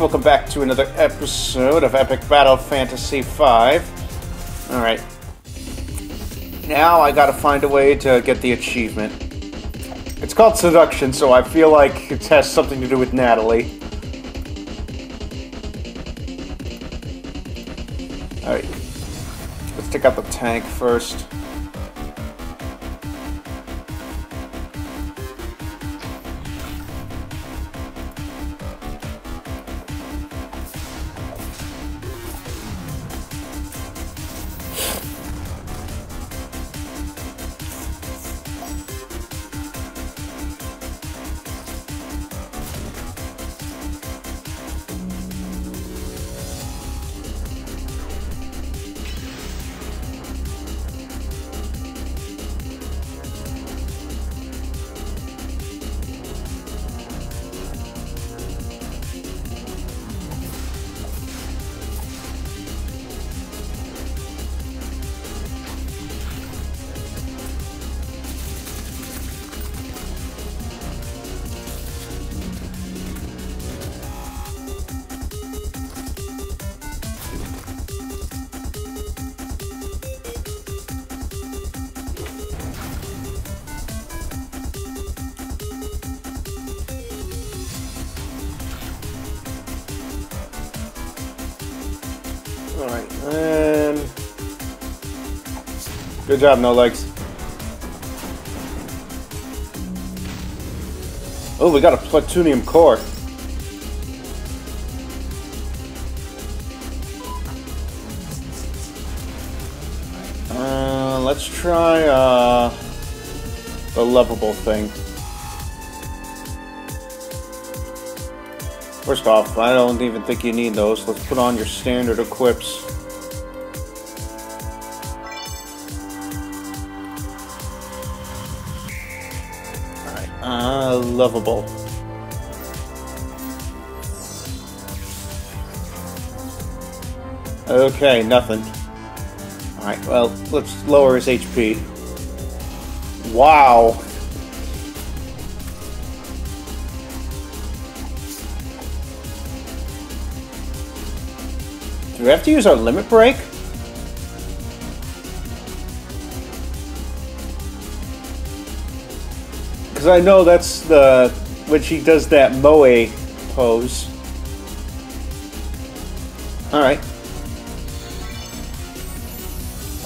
welcome back to another episode of Epic Battle Fantasy V. Alright. Now I gotta find a way to get the achievement. It's called Seduction, so I feel like it has something to do with Natalie. Alright. Let's take out the tank first. Good job, no legs. Oh, we got a plutonium core. Uh, let's try, uh, the lovable thing. First off, I don't even think you need those. Let's put on your standard equips. Uh, lovable. Okay, nothing. Alright, well, let's lower his HP. Wow! Do we have to use our limit break? Because I know that's the when she does that moe pose. All right.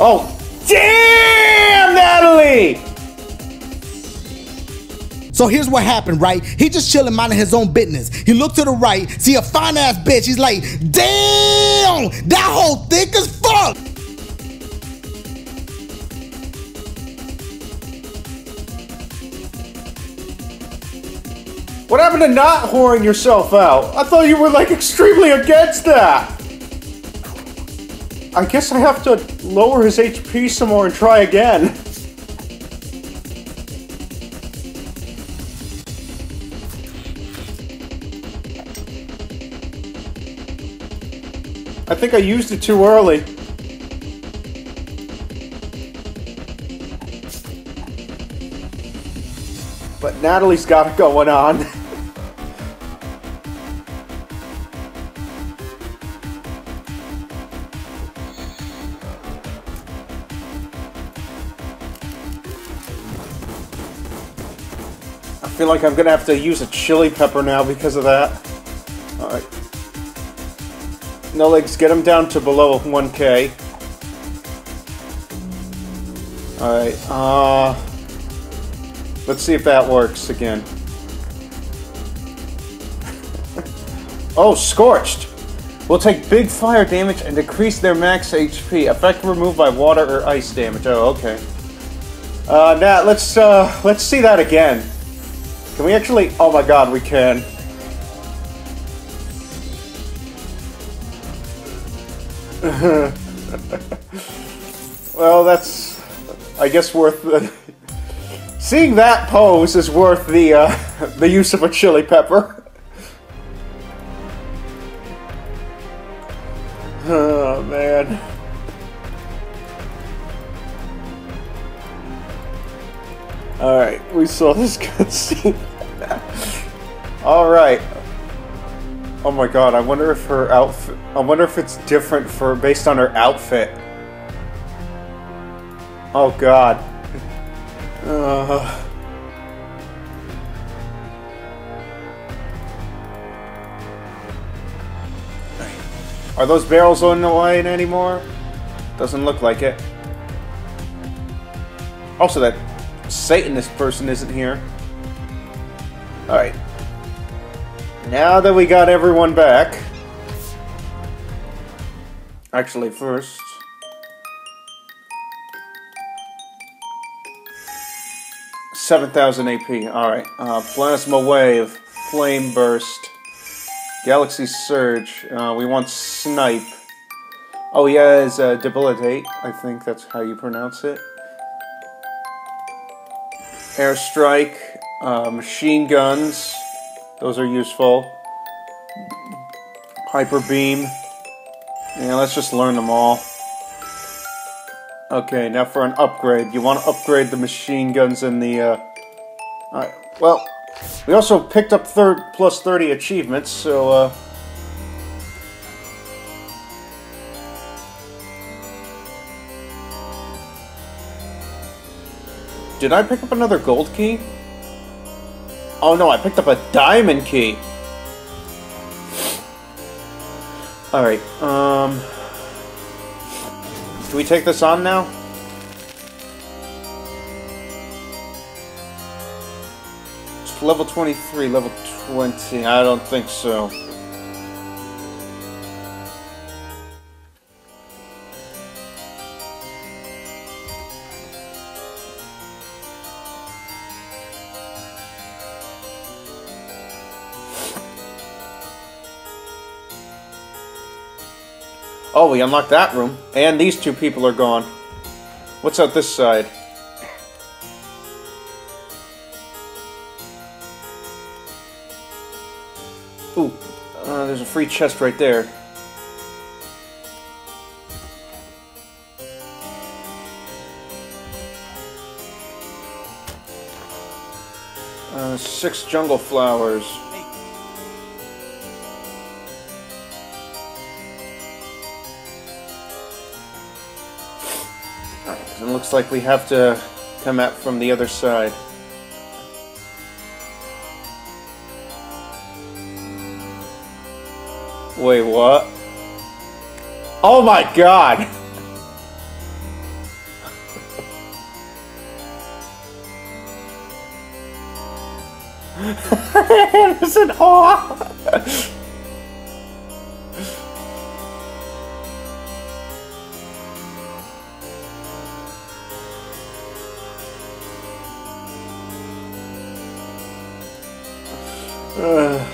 Oh, damn, Natalie! So here's what happened, right? He just chilling, minding his own business. He looked to the right, see a fine ass bitch. He's like, damn, that whole thick as What happened to not whoring yourself out? I thought you were like extremely against that. I guess I have to lower his HP some more and try again. I think I used it too early. But Natalie's got it going on. like I'm gonna have to use a chili pepper now because of that. Alright. No legs, get him down to below 1k. Alright, uh... Let's see if that works again. oh, Scorched! Will take big fire damage and decrease their max HP. Effect removed by water or ice damage. Oh, okay. Uh, now, let's, uh, let's see that again. Can we actually... Oh my god, we can. well, that's, I guess, worth the... Seeing that pose is worth the, uh, the use of a chili pepper. saw this cutscene. Alright. Oh my god, I wonder if her outfit. I wonder if it's different for based on her outfit. Oh god. Uh. Are those barrels on the line anymore? Doesn't look like it. Also, that Satanist person isn't here. Alright. Now that we got everyone back... Actually, first... Seven thousand AP. All right. Uh, plasma wave, flame burst, galaxy surge. Uh, we want snipe. Oh, yeah, has uh, debilitate. I think that's how you pronounce it. Airstrike, uh, machine guns. Those are useful. Hyper beam. Yeah, let's just learn them all. Okay, now for an upgrade. You want to upgrade the machine guns and the, uh... Alright, well, we also picked up third plus 30 achievements, so, uh... Did I pick up another gold key? Oh no, I picked up a diamond key! Alright, um... Do we take this on now? It's level 23, level 20. I don't think so. We unlocked that room. And these two people are gone. What's out this side? Ooh, uh, there's a free chest right there. Uh, six jungle flowers. Looks like we have to come out from the other side. Wait, what? Oh my god! It's an awe! Uh,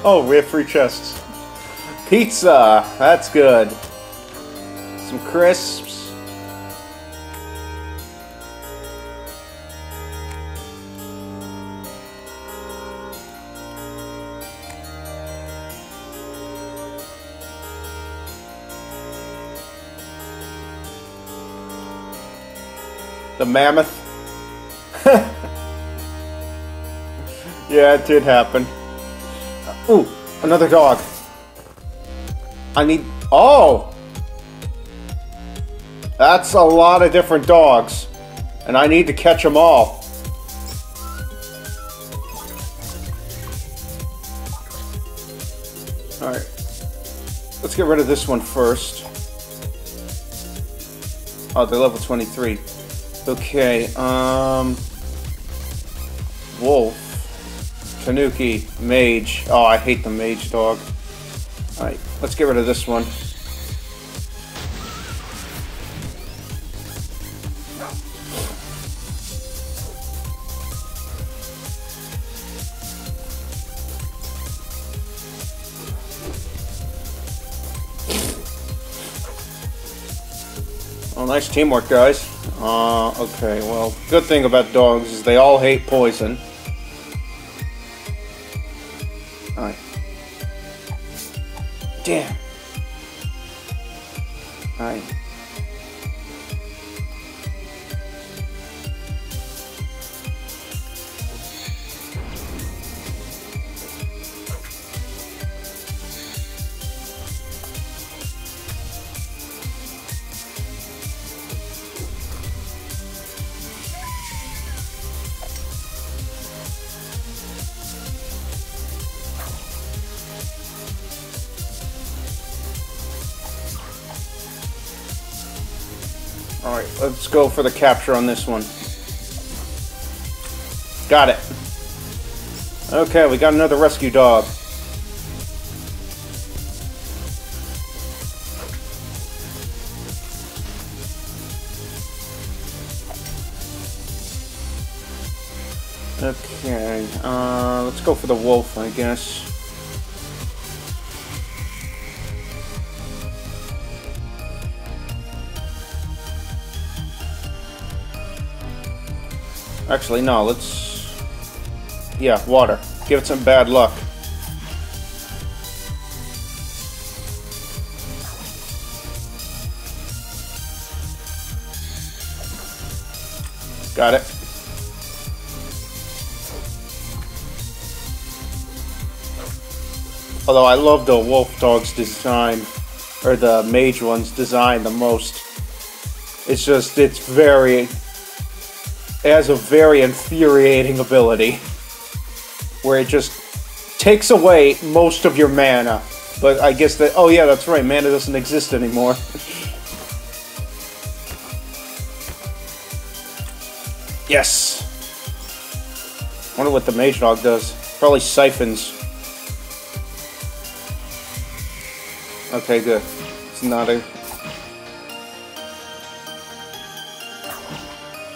oh, we have free chests. Pizza! That's good. Some crisps. The mammoth. Yeah, it did happen. Ooh, another dog. I need... Oh! That's a lot of different dogs. And I need to catch them all. Alright. Let's get rid of this one first. Oh, they're level 23. Okay, um... Wolf. Tanuki, Mage. Oh, I hate the Mage dog. Alright, let's get rid of this one. Oh, nice teamwork, guys. Uh, okay, well, good thing about dogs is they all hate poison. Damn. Alright. Alright, let's go for the capture on this one. Got it. Okay, we got another rescue dog. Okay, uh, let's go for the wolf, I guess. Actually, no, let's... Yeah, water. Give it some bad luck. Got it. Although I love the wolf dog's design, or the mage one's design the most. It's just, it's very, has a very infuriating ability. Where it just takes away most of your mana. But I guess that, oh yeah, that's right, mana doesn't exist anymore. yes! wonder what the mage dog does. Probably siphons. Okay, good. It's not a...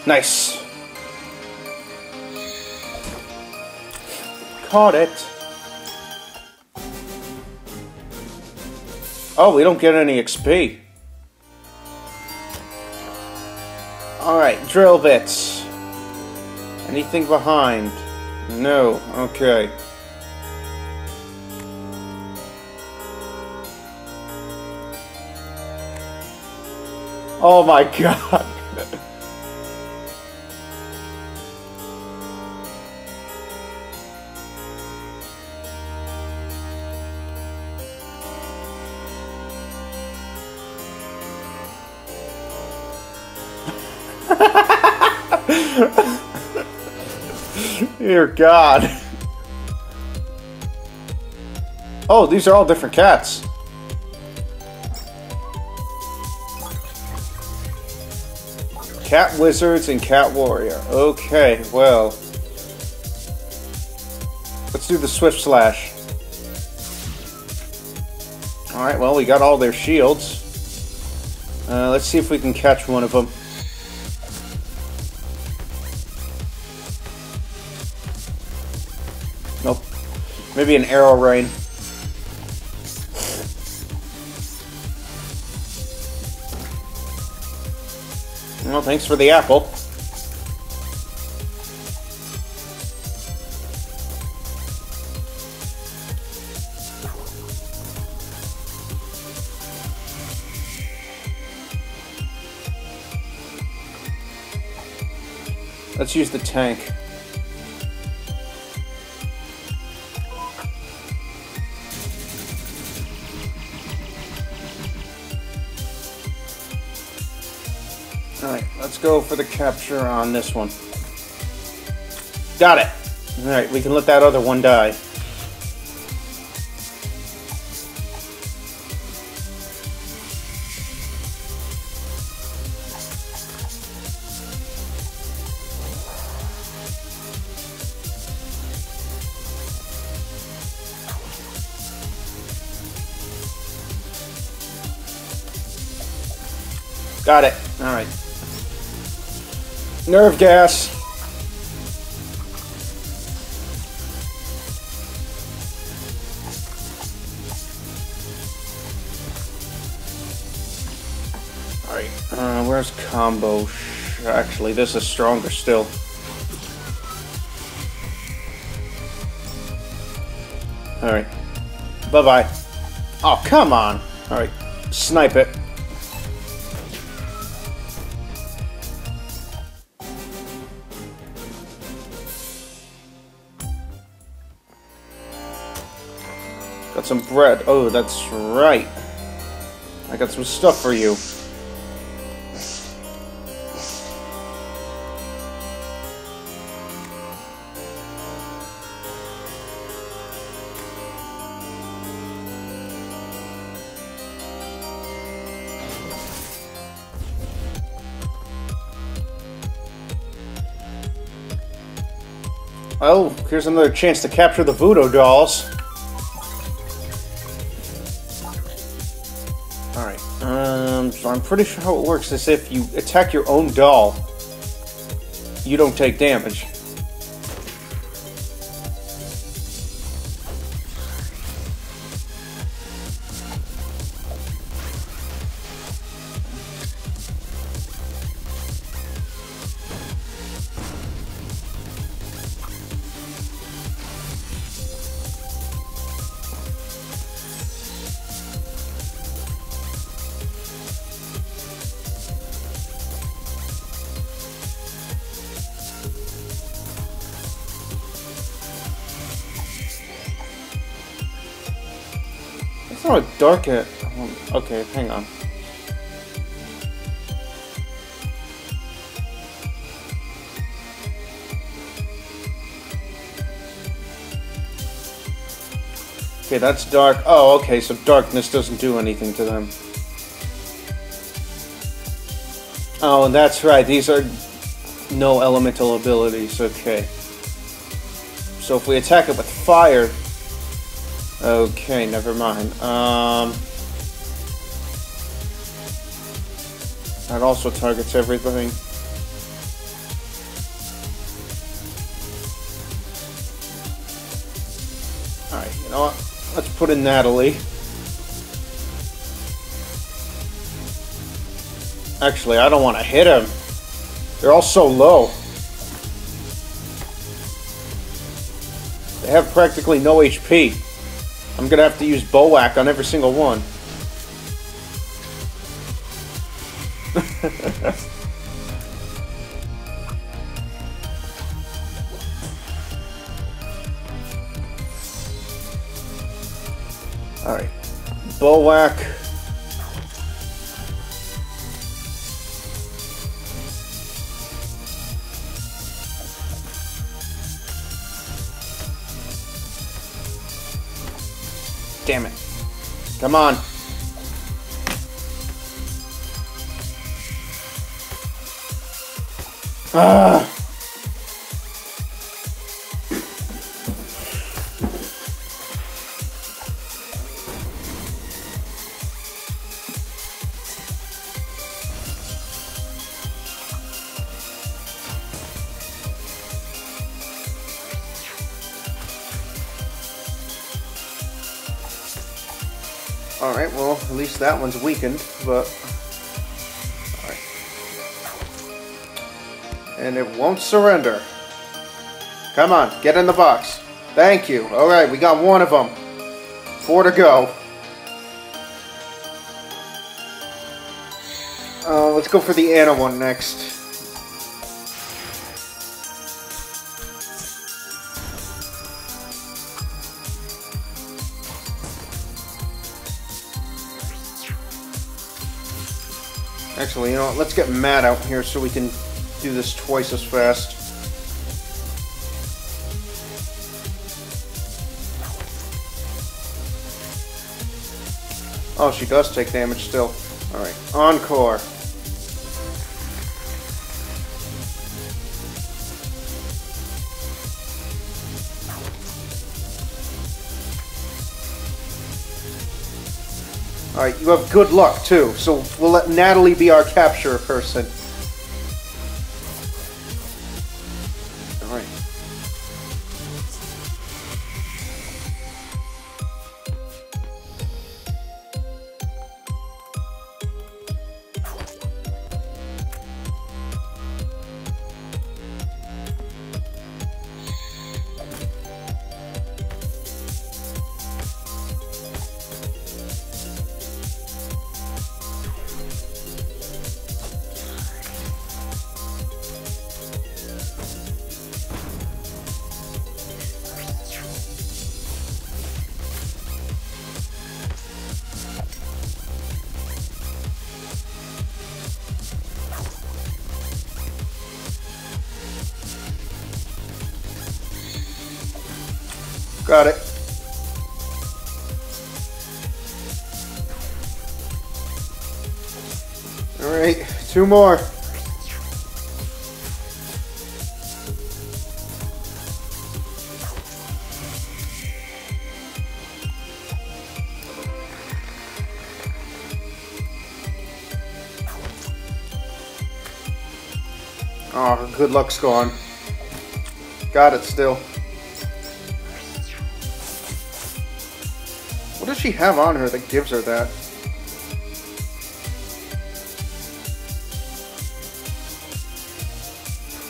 Nice. Caught it. Oh, we don't get any XP. Alright, drill bits. Anything behind? No, okay. Oh my god. God. Oh, these are all different cats. Cat Wizards and Cat Warrior. Okay, well. Let's do the Swift Slash. Alright, well, we got all their shields. Uh, let's see if we can catch one of them. Maybe an arrow rain. Well, thanks for the apple. Let's use the tank. Go for the capture on this one. Got it! Alright, we can let that other one die. Got it. Alright. Nerve gas. Alright, uh, where's combo? Actually, this is stronger still. Alright. Bye-bye. Oh, come on! Alright, snipe it. some bread. Oh, that's right. I got some stuff for you. Oh, here's another chance to capture the voodoo dolls. Pretty sure how it works is if you attack your own doll, you don't take damage. Dark it. Okay, hang on. Okay, that's dark. Oh, okay, so darkness doesn't do anything to them. Oh, that's right. These are no elemental abilities. Okay. So if we attack it with fire, Okay, never mind. Um, that also targets everything. Alright, you know what? Let's put in Natalie. Actually, I don't want to hit him. They're all so low. They have practically no HP. I'm gonna have to use Bowak on every single one. Alright. Bowak. Damn it. Come on. Ah. That one's weakened, but... And it won't surrender. Come on, get in the box. Thank you. Alright, we got one of them. Four to go. Uh, let's go for the Anna one next. Actually, you know what? Let's get Matt out here so we can do this twice as fast. Oh, she does take damage still. Alright, Encore. Alright, you have good luck too, so we'll let Natalie be our capture person. about it. All right, two more. Oh, good luck's gone. Got it still. She have on her that gives her that?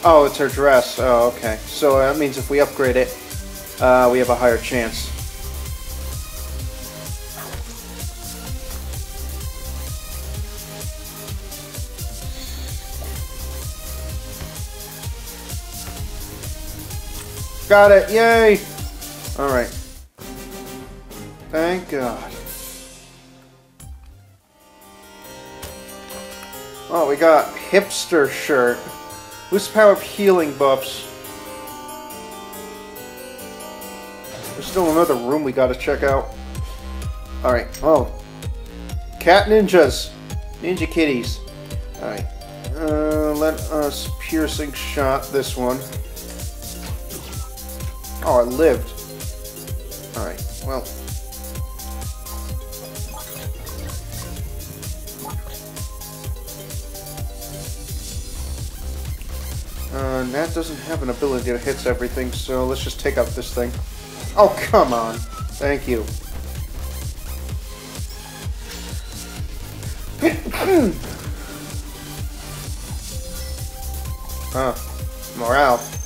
Oh, it's her dress. Oh, okay. So that means if we upgrade it, uh, we have a higher chance. Got it! Yay! Alright. Thank hipster shirt. Boost power of healing buffs. There's still another room we gotta check out. Alright, oh. Cat ninjas. Ninja kitties. Alright. Uh, let us piercing shot this one. Oh, I lived. Alright, well. Uh, Nat doesn't have an ability that hits everything, so let's just take out this thing. Oh, come on. Thank you. huh. Morale.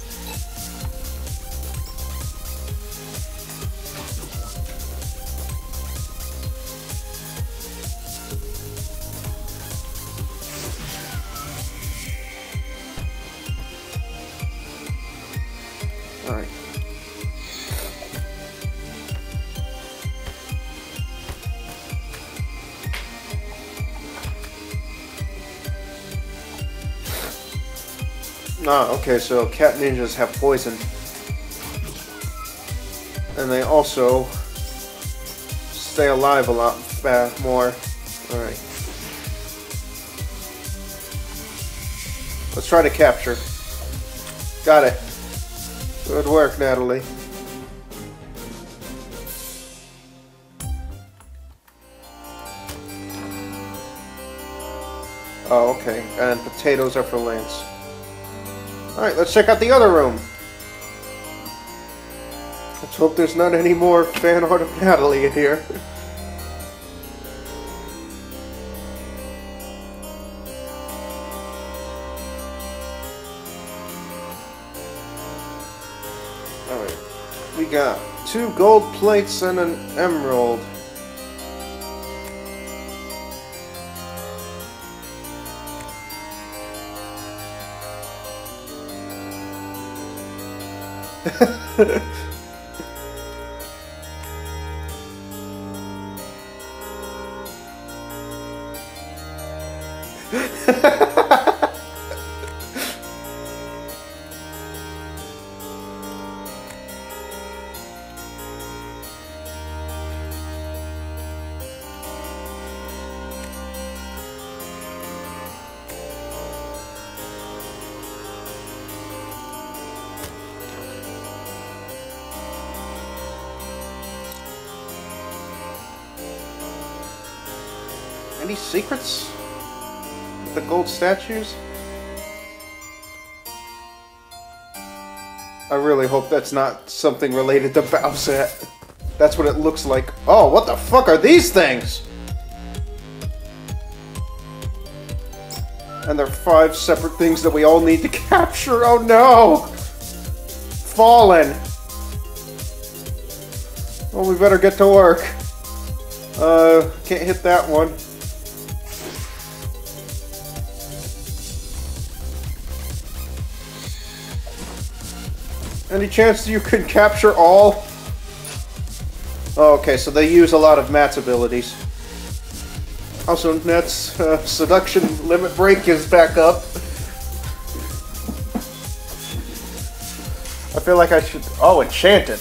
Ah, okay, so cat ninjas have poison. And they also stay alive a lot more. Alright. Let's try to capture. Got it. Good work, Natalie. Oh, okay. And potatoes are for Lance. Alright, let's check out the other room. Let's hope there's not any more fan art of Natalie in here. Alright. We got two gold plates and an emerald. Any secrets? With the gold statues? I really hope that's not something related to Bowsette. That's what it looks like. Oh, what the fuck are these things? And they're five separate things that we all need to capture. Oh no! Fallen! Well, we better get to work. Uh, can't hit that one. Any chance you can capture all? Oh, okay, so they use a lot of Matt's abilities. Also, Matt's uh, seduction limit break is back up. I feel like I should. Oh, enchanted.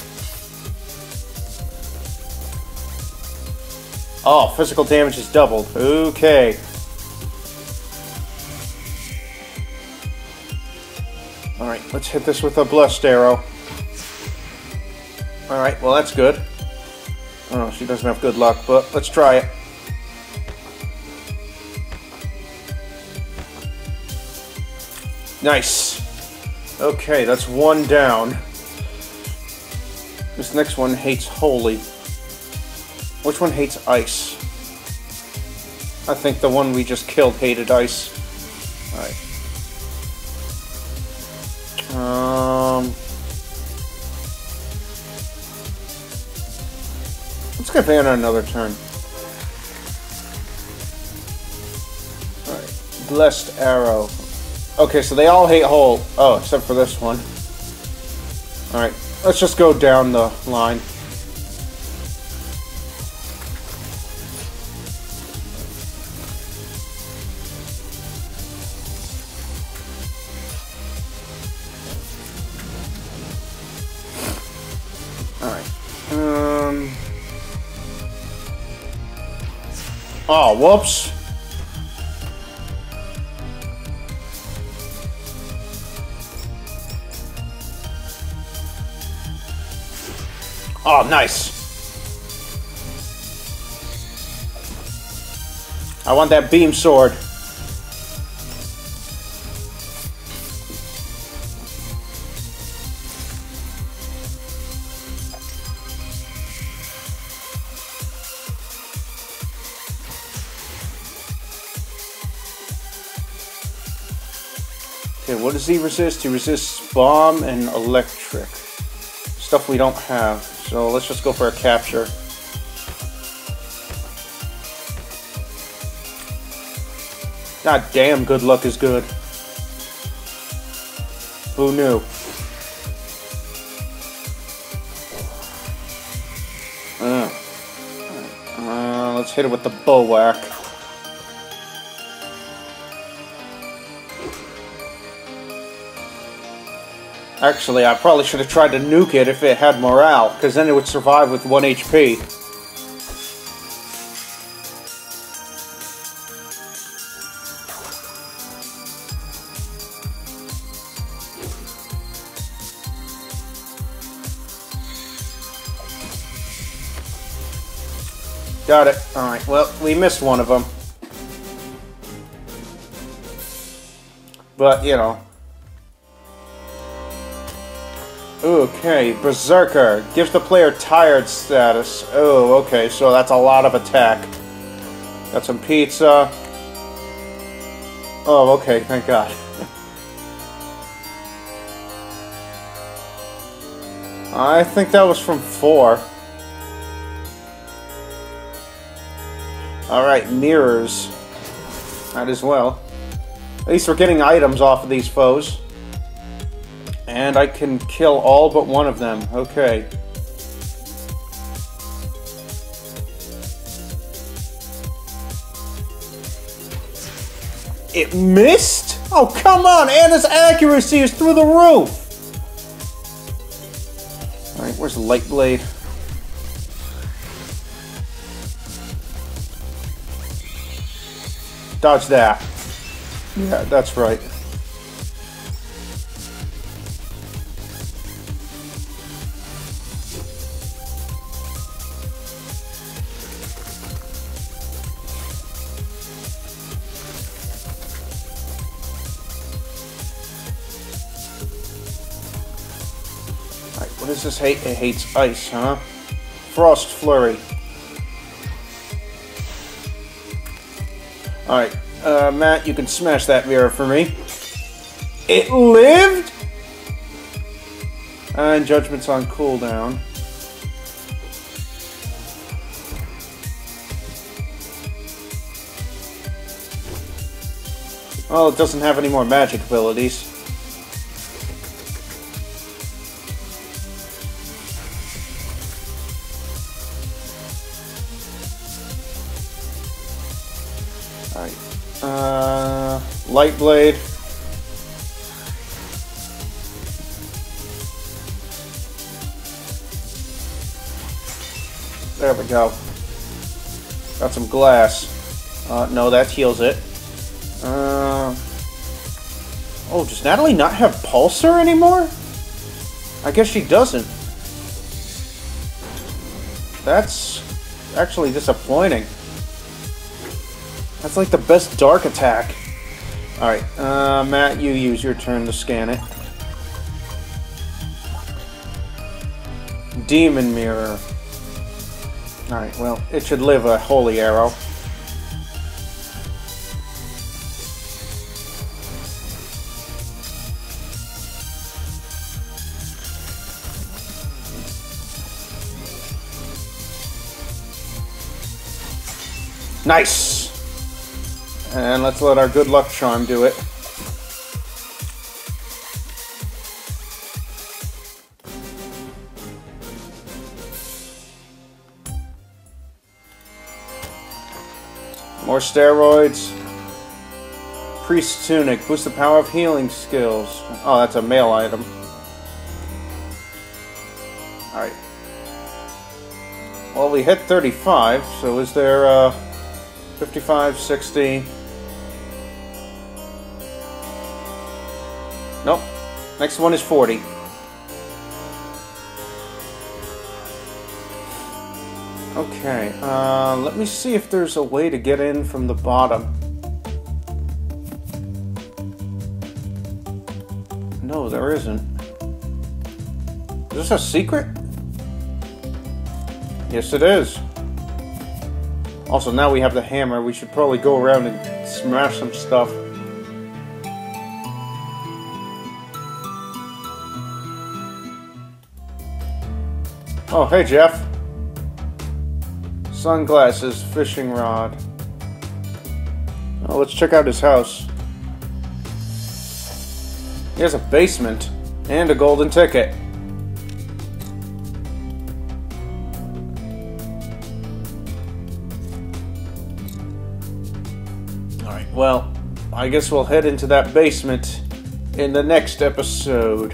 Oh, physical damage is doubled. Okay. Alright, let's hit this with a blessed arrow. Alright, well that's good. Oh, she doesn't have good luck, but let's try it. Nice. Okay, that's one down. This next one hates holy. Which one hates ice? I think the one we just killed hated ice. Alright. Let's get Vanna another turn. Alright. Blessed Arrow. Okay, so they all hate hole. Oh, except for this one. Alright, let's just go down the line. Whoops. Oh, nice. I want that beam sword. He resist? He resists bomb and electric. Stuff we don't have. So let's just go for a capture. God damn, good luck is good. Who knew? Uh, uh, let's hit it with the bow whack. Actually, I probably should have tried to nuke it if it had morale, because then it would survive with 1 HP. Got it. Alright, well, we missed one of them. But, you know, Okay, Berserker. Gives the player tired status. Oh, okay, so that's a lot of attack. Got some pizza. Oh, okay, thank God. I think that was from 4. Alright, mirrors. Might as well. At least we're getting items off of these foes. And I can kill all but one of them. Okay. It missed? Oh, come on! Anna's accuracy is through the roof! Alright, where's the light blade? Dodge that. Yeah, that's right. Hate? It hates ice, huh? Frost Flurry. Alright, uh, Matt, you can smash that mirror for me. It lived? And Judgment's on cooldown. Well, it doesn't have any more magic abilities. Light blade. There we go. Got some glass. Uh, no, that heals it. Uh, oh, does Natalie not have Pulsar anymore? I guess she doesn't. That's actually disappointing. That's like the best dark attack. Alright, uh, Matt, you use your turn to scan it. Demon Mirror. Alright, well, it should live a Holy Arrow. Nice! And let's let our good luck charm do it. More steroids. Priest Tunic. Boost the power of healing skills. Oh, that's a male item. Alright. Well, we hit 35, so is there, uh... 55, 60. Next one is 40. Okay, uh, let me see if there's a way to get in from the bottom. No, there isn't. Is this a secret? Yes, it is. Also, now we have the hammer. We should probably go around and smash some stuff. Oh, hey, Jeff. Sunglasses, fishing rod. Oh, let's check out his house. He has a basement and a golden ticket. Alright, well, I guess we'll head into that basement in the next episode.